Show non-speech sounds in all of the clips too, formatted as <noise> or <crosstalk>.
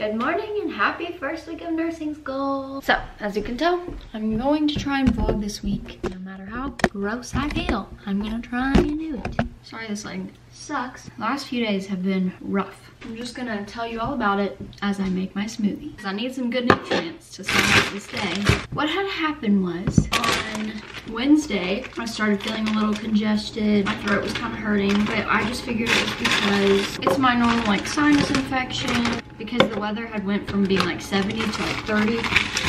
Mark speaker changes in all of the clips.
Speaker 1: Good morning and happy first week of nursing school. So, as you can tell, I'm going to try and vlog this week. No matter how gross I feel, I'm gonna try and do it. Sorry this like sucks. Last few days have been rough. I'm just gonna tell you all about it as I make my smoothie. Cause I need some good nutrients to start this day. What had happened was on Wednesday, I started feeling a little congested. My throat was kind of hurting, but I just figured it was because it's my normal like sinus infection because the weather had went from being like 70 to like 30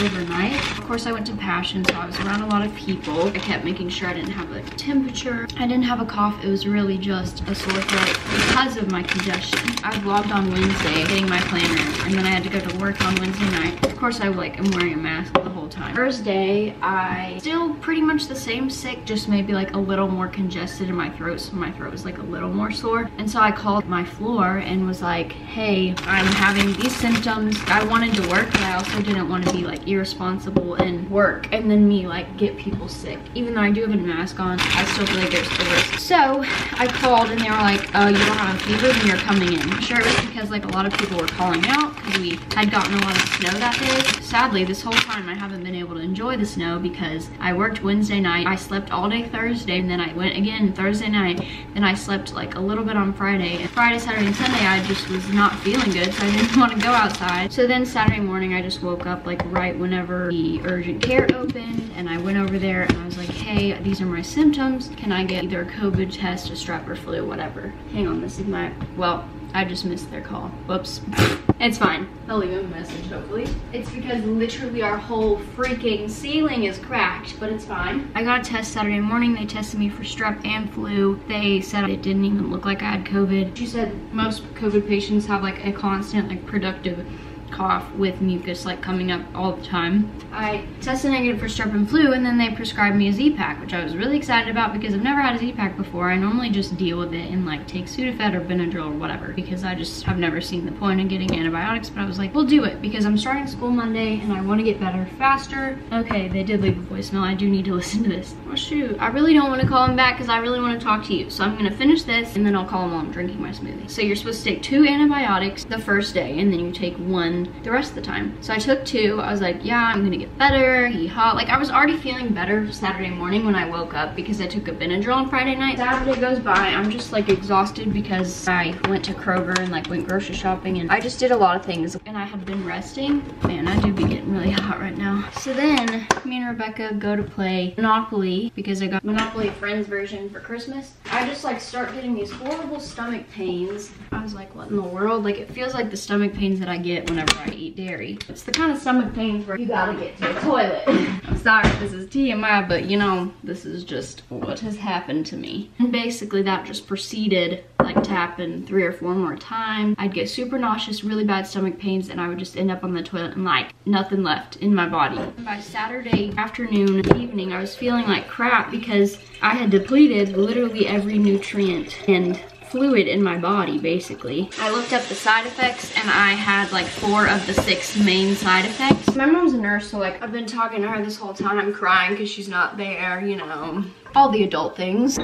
Speaker 1: overnight. Of course, I went to Passion, so I was around a lot of people. I kept making sure I didn't have a temperature. I didn't have a cough. It was really just a sore throat because of my congestion. I vlogged on Wednesday getting my planner, and then I had to go to work on Wednesday night. Of course, I like am wearing a mask time. Thursday, I still pretty much the same sick, just maybe like a little more congested in my throat, so my throat was like a little more sore. And so I called my floor and was like, hey, I'm having these symptoms. I wanted to work, but I also didn't want to be like irresponsible and work and then me like get people sick. Even though I do have a mask on, I still feel like there's the risk. So I called and they were like, oh, you don't have a fever, then you're coming in. I'm sure it was because like a lot of people were calling out because we had gotten a lot of snow that day. Sadly, this whole time I haven't been able to enjoy the snow because I worked Wednesday night. I slept all day Thursday and then I went again Thursday night. Then I slept like a little bit on Friday. And Friday, Saturday, and Sunday, I just was not feeling good. So I didn't <laughs> want to go outside. So then Saturday morning, I just woke up like right whenever the urgent care opened and I went over there and I was like, hey, these are my symptoms. Can I get either a COVID test, a strep or flu, whatever. Hang on, this is my, well, I just missed their call. Whoops. <laughs> It's fine. I'll leave them a message, hopefully. It's because literally our whole freaking ceiling is cracked, but it's fine. I got a test Saturday morning. They tested me for strep and flu. They said it didn't even look like I had COVID. She said most COVID patients have like a constant, like productive cough with mucus like coming up all the time. I tested negative for strep and flu and then they prescribed me a Z-Pak, which I was really excited about because I've never had a Z-Pak before. I normally just deal with it and like take Sudafed or Benadryl or whatever because I just have never seen the point of getting antibiotics, but I was like, we'll do it because I'm starting school Monday and I want to get better faster. Okay, they did leave a voicemail. I do need to <laughs> listen to this. Oh shoot, I really don't want to call them back because I really want to talk to you. So I'm going to finish this and then I'll call them while I'm drinking my smoothie. So you're supposed to take two antibiotics the first day and then you take one the rest of the time. So I took two. I was like, yeah, I'm gonna get better. Hot. Like I was already feeling better Saturday morning when I woke up because I took a Benadryl on Friday night. Saturday goes by. I'm just like exhausted because I went to Kroger and like went grocery shopping and I just did a lot of things and I had been resting. Man, I do be getting really hot right now. So then me and Rebecca go to play Monopoly because I got Monopoly Friends version for Christmas. I just like start getting these horrible stomach pains. I was like, what in the world? Like it feels like the stomach pains that I get whenever I eat dairy. It's the kind of stomach pains where you gotta get to the toilet. <laughs> I'm sorry this is TMI, but you know, this is just what has happened to me. And basically that just proceeded like to happen three or four more times. I'd get super nauseous, really bad stomach pains, and I would just end up on the toilet and like nothing left in my body. By Saturday afternoon, evening, I was feeling like crap because I had depleted literally every nutrient and fluid in my body, basically. I looked up the side effects and I had like four of the six main side effects. My mom's a nurse, so like I've been talking to her this whole time. I'm crying because she's not there, you know, all the adult things.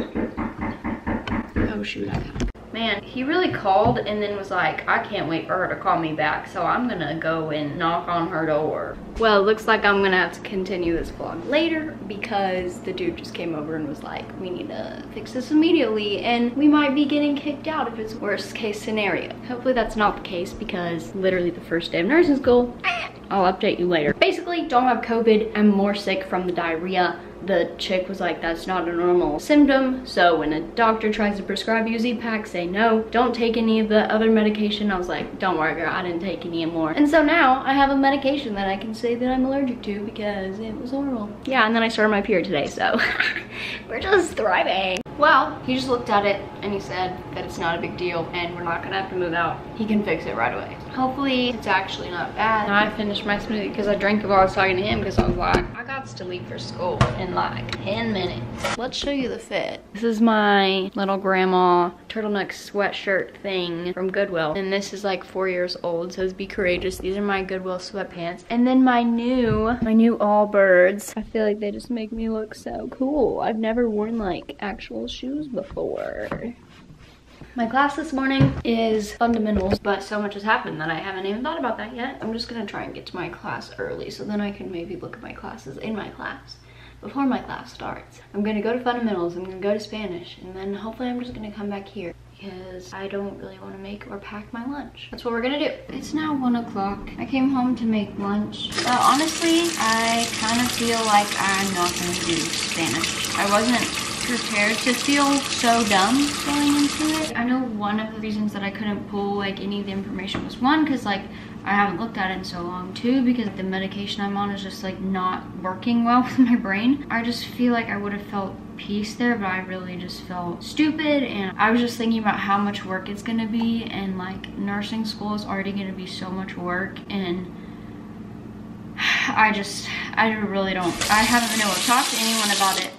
Speaker 1: Oh shoot, I got Man, he really called and then was like, I can't wait for her to call me back, so I'm gonna go and knock on her door. Well, it looks like I'm gonna have to continue this vlog later because the dude just came over and was like, we need to fix this immediately and we might be getting kicked out if it's worst case scenario. Hopefully that's not the case because literally the first day of nursing school, I'll update you later. Basically, don't have COVID. I'm more sick from the diarrhea the chick was like, that's not a normal symptom. So when a doctor tries to prescribe you Z-Pak, say no, don't take any of the other medication. I was like, don't worry girl, I didn't take any more. And so now I have a medication that I can say that I'm allergic to because it was horrible. Yeah, and then I started my period today, so <laughs> we're just thriving. Well, he just looked at it and he said that it's not a big deal and we're not gonna have to move out. He can fix it right away. Hopefully it's actually not bad. I finished my smoothie because I drank it while I was talking to him because I was like, Got to leave for school in like 10 minutes. Let's show you the fit. This is my little grandma turtleneck sweatshirt thing from Goodwill. And this is like four years old, so Be Courageous. These are my Goodwill sweatpants. And then my new, my new Allbirds. I feel like they just make me look so cool. I've never worn like actual shoes before. My class this morning is fundamentals, but so much has happened that I haven't even thought about that yet. I'm just gonna try and get to my class early so then I can maybe look at my classes in my class before my class starts. I'm gonna go to fundamentals, I'm gonna go to Spanish, and then hopefully I'm just gonna come back here because I don't really want to make or pack my lunch. That's what we're gonna do. It's now one o'clock. I came home to make lunch, but honestly, I kind of feel like I'm not gonna do Spanish. I wasn't prepared to feel so dumb going into it. I know one of the reasons that I couldn't pull like any of the information was one, because like I haven't looked at it in so long too because the medication I'm on is just like not working well <laughs> with my brain. I just feel like I would have felt peace there but I really just felt stupid and I was just thinking about how much work it's gonna be and like nursing school is already gonna be so much work and <sighs> I just I really don't I haven't been able to talk to anyone about it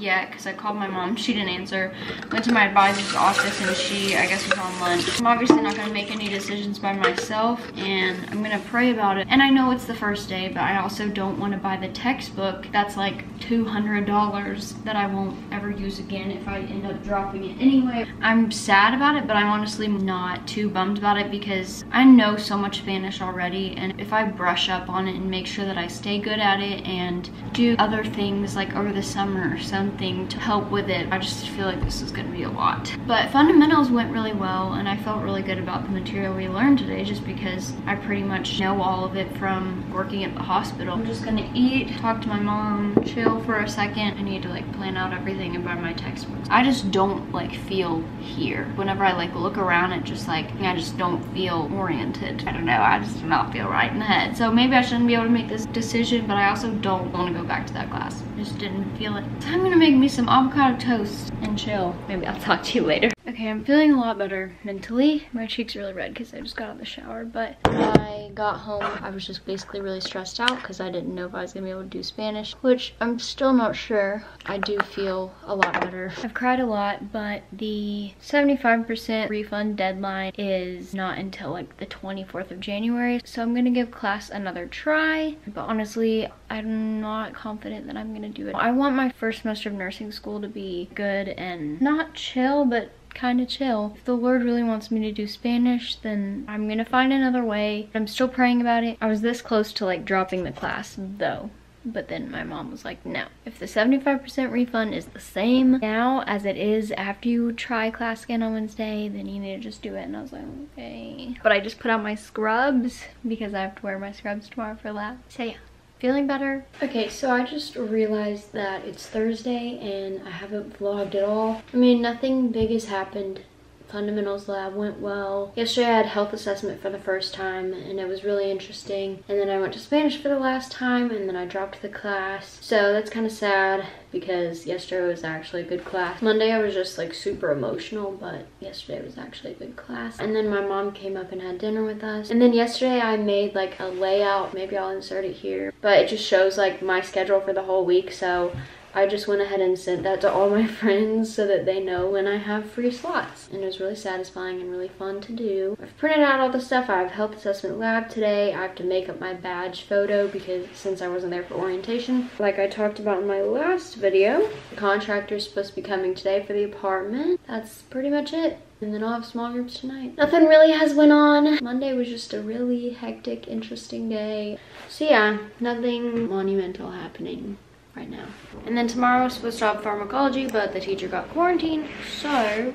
Speaker 1: yet because I called my mom. She didn't answer. Went to my advisor's office and she, I guess, was on lunch. I'm obviously not going to make any decisions by myself and I'm going to pray about it. And I know it's the first day, but I also don't want to buy the textbook. That's like $200 that I won't ever use again if I end up dropping it anyway. I'm sad about it, but I'm honestly not too bummed about it because I know so much Spanish already. And if I brush up on it and make sure that I stay good at it and do other things like over the summer or something, something to help with it. I just feel like this is gonna be a lot. But fundamentals went really well and I felt really good about the material we learned today just because I pretty much know all of it from working at the hospital. I'm just gonna eat, talk to my mom, chill for a second. I need to like plan out everything and buy my textbooks. I just don't like feel here. Whenever I like look around it just like, I just don't feel oriented. I don't know, I just do not feel right in the head. So maybe I shouldn't be able to make this decision, but I also don't want to go back to that class. Just didn't feel it. I'm gonna make me some avocado toast and chill. Maybe I'll talk to you later. Okay, I'm feeling a lot better mentally. My cheeks are really red because I just got out of the shower, but I got home. I was just basically really stressed out because I didn't know if I was gonna be able to do Spanish, which I'm still not sure. I do feel a lot better. I've cried a lot, but the 75% refund deadline is not until like the 24th of January. So I'm gonna give class another try, but honestly, I'm not confident that I'm gonna do it. I want my first semester of nursing school to be good and not chill, but kind of chill. If the Lord really wants me to do Spanish, then I'm gonna find another way. I'm still praying about it. I was this close to like dropping the class though. But then my mom was like, no. If the 75% refund is the same now as it is after you try class again on Wednesday, then you need to just do it. And I was like, okay. But I just put on my scrubs because I have to wear my scrubs tomorrow for lab. So yeah, feeling better. Okay, so I just realized that it's Thursday and I haven't vlogged at all. I mean, nothing big has happened fundamentals lab went well. Yesterday I had health assessment for the first time and it was really interesting. And then I went to Spanish for the last time and then I dropped the class. So that's kind of sad because yesterday was actually a good class. Monday I was just like super emotional, but yesterday was actually a good class. And then my mom came up and had dinner with us. And then yesterday I made like a layout, maybe I'll insert it here, but it just shows like my schedule for the whole week. So I just went ahead and sent that to all my <laughs> friends so that they know when I have free slots. And it was really satisfying and really fun to do. I've printed out all the stuff. I have health assessment lab today. I have to make up my badge photo because since I wasn't there for orientation. Like I talked about in my last video, the contractor is supposed to be coming today for the apartment. That's pretty much it. And then I'll have small groups tonight. Nothing really has went on. Monday was just a really hectic, interesting day. So yeah, nothing monumental happening right now. And then tomorrow is supposed to have pharmacology, but the teacher got quarantined. So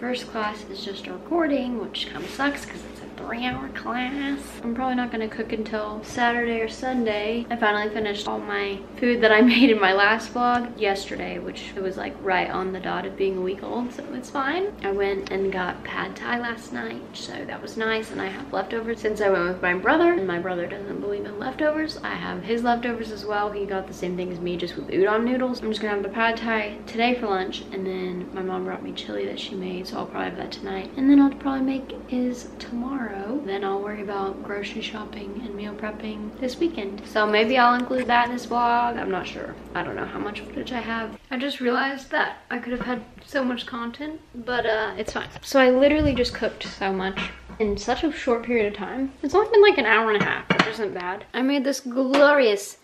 Speaker 1: first class is just a recording, which kind of sucks because three hour class. I'm probably not gonna cook until Saturday or Sunday. I finally finished all my food that I <laughs> made in my last vlog yesterday, which it was like right on the dot of being a week old, so it's fine. I went and got pad thai last night, so that was nice, and I have leftovers since I went with my brother, and my brother doesn't believe in leftovers. I have his leftovers as well. He got the same thing as me, just with udon noodles. I'm just gonna have the pad thai today for lunch, and then my mom brought me chili that she made, so I'll probably have that tonight. And then I'll probably make is tomorrow tomorrow. Then I'll worry about grocery shopping and meal prepping this weekend. So maybe I'll include that in this vlog. I'm not sure. I don't know how much footage I have. I just realized that I could have had so much content, but uh, it's fine. So I literally just cooked so much in such a short period of time. It's only been like an hour and a half, which isn't bad. I made this glorious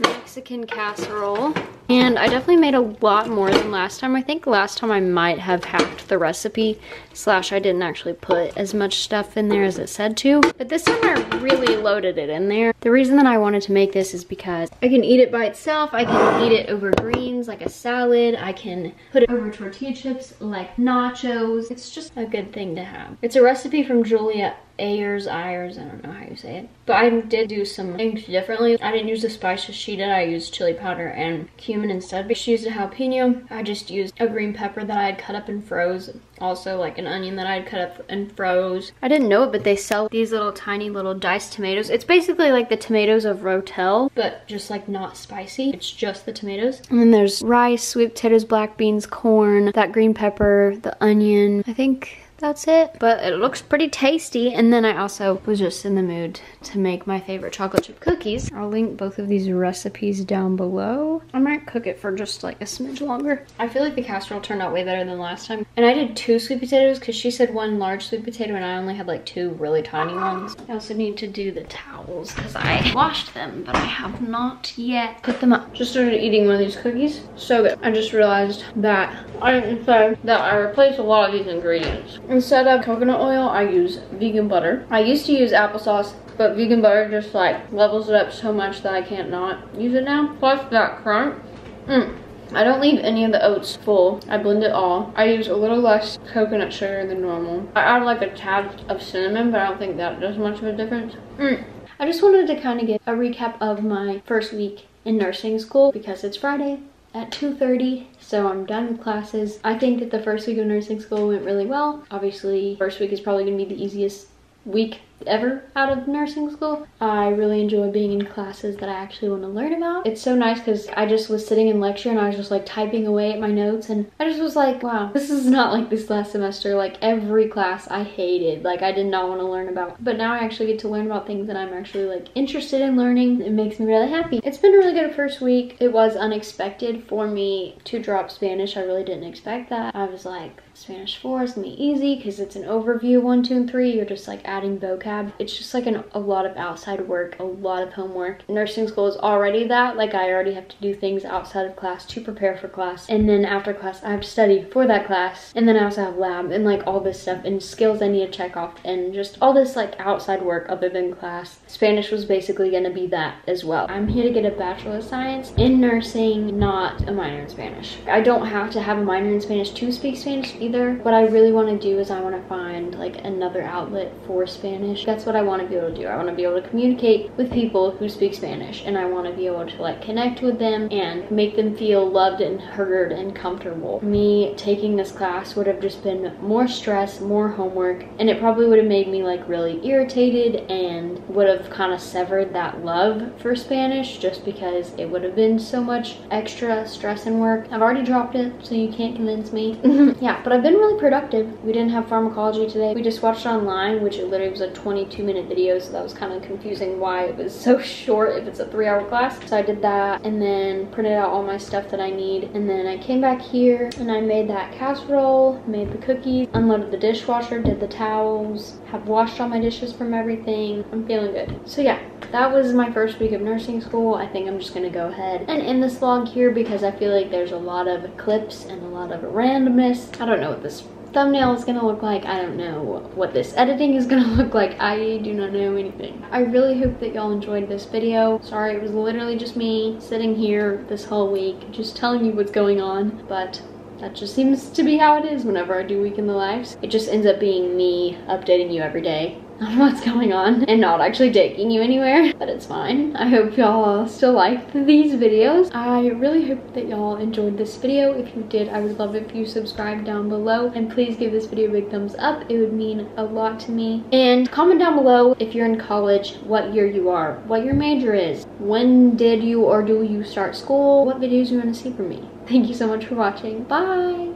Speaker 1: Mexican casserole And I definitely made a lot more than last time. I think last time I might have hacked the recipe, slash I didn't actually put as much stuff in there as it said to. But this time I really loaded it in there. The reason that I wanted to make this is because I can eat it by itself. I can eat it over greens like a salad. I can put it over tortilla chips like nachos. It's just a good thing to have. It's a recipe from Julia Ayers, Ayers, I don't know how you say it. But I did do some things differently. I didn't use the spices she did. I used chili powder and cumin instead. But she used a jalapeno. I just used a green pepper that I had cut up and froze. Also like an onion that I had cut up and froze. I didn't know it, but they sell these little tiny little diced tomatoes. It's basically like the tomatoes of Rotel, but just like not spicy. It's just the tomatoes. And then there's rice, sweet potatoes, black beans, corn, that green pepper, the onion. I think that's it. But it looks pretty tasty. And then I also was just in the mood to make my favorite chocolate chip cookies. I'll link both of these recipes down below. I might cook it for just like a smidge longer. I feel like the casserole turned out way better than last time. And I did two sweet potatoes because she said one large sweet potato and I only had like two really tiny ones. I also need to do the towels because I washed them, but I have not yet put them up. Just started eating one of these cookies. So good. I just realized that I didn't say that I replaced a lot of these ingredients. Instead of coconut oil, I use vegan butter. I used to use applesauce, but vegan butter just like levels it up so much that I can't not use it now. Plus that crunch. Mm. I don't leave any of the oats full. I blend it all. I use a little less coconut sugar than normal. I add like a tad of cinnamon, but I don't think that does much of a difference. Mm. I just wanted to kind of get a recap of my first week in nursing school because it's Friday at 2.30 so i'm done with classes i think that the first week of nursing school went really well obviously first week is probably going to be the easiest week ever out of nursing school. I really enjoy being in classes that I actually want to learn about. It's so nice because I just was sitting in lecture and I was just like typing away at my notes and I just was like, wow, this is not like this last semester. Like every class I hated, like I did not want to learn about. But now I actually get to learn about things that I'm actually like interested in learning. It makes me really happy. It's been a really good first week. It was unexpected for me to drop Spanish. I really didn't expect that. I was like, Spanish 4 is gonna be easy because it's an overview 1, 2, and 3. You're just like adding vocab. It's just like an, a lot of outside work, a lot of homework. Nursing school is already that. Like I already have to do things outside of class to prepare for class. And then after class, I have to study for that class. And then I also have lab and like all this stuff and skills I need to check off and just all this like outside work other than class. Spanish was basically gonna be that as well. I'm here to get a Bachelor of Science in nursing, not a minor in Spanish. I don't have to have a minor in Spanish to speak Spanish either. What I really want to do is I want to find like another outlet for Spanish. That's what I want to be able to do. I want to be able to communicate with people who speak Spanish and I want to be able to like connect with them and make them feel loved and heard and comfortable. Me taking this class would have just been more stress, more homework, and it probably would have made me like really irritated and would have kind of severed that love for Spanish just because it would have been so much extra stress and work. I've already dropped it, so you can't convince me. <laughs> yeah, but I've been really productive. We didn't have pharmacology today. We just watched online, which it literally was a 22 minute video, so that was kind of confusing why it was <laughs> so short if it's a three hour class. So I did that and then printed out all my stuff that I need. And then I came back here and I made that casserole, made the cookies, unloaded the dishwasher, did the towels, have washed all my dishes from everything. I'm feeling good. So yeah, that was my first week of nursing school. I think I'm just gonna go ahead and end this vlog here because I feel like there's a lot of clips and a lot of randomness. I don't know what this thumbnail is gonna look like. I don't know what this editing is gonna <laughs> look like. I do not know anything. I really hope that y'all enjoyed this video. Sorry, it was literally just me sitting here this whole week just telling you what's going on, but that just seems to be how it is whenever I do Week in the Lives. It just ends up being me updating you every day <laughs> on what's going on and not actually taking you anywhere, but it's fine. I hope y'all still like these videos. I really hope that y'all enjoyed this video. If you did, I would love if you subscribe down below and please give this video a big thumbs up. It would mean a lot to me. And comment down below if you're in college, what year you are, what your major is, when did you or do you start school, what videos you want to see from me. Thank you so much for watching. Bye!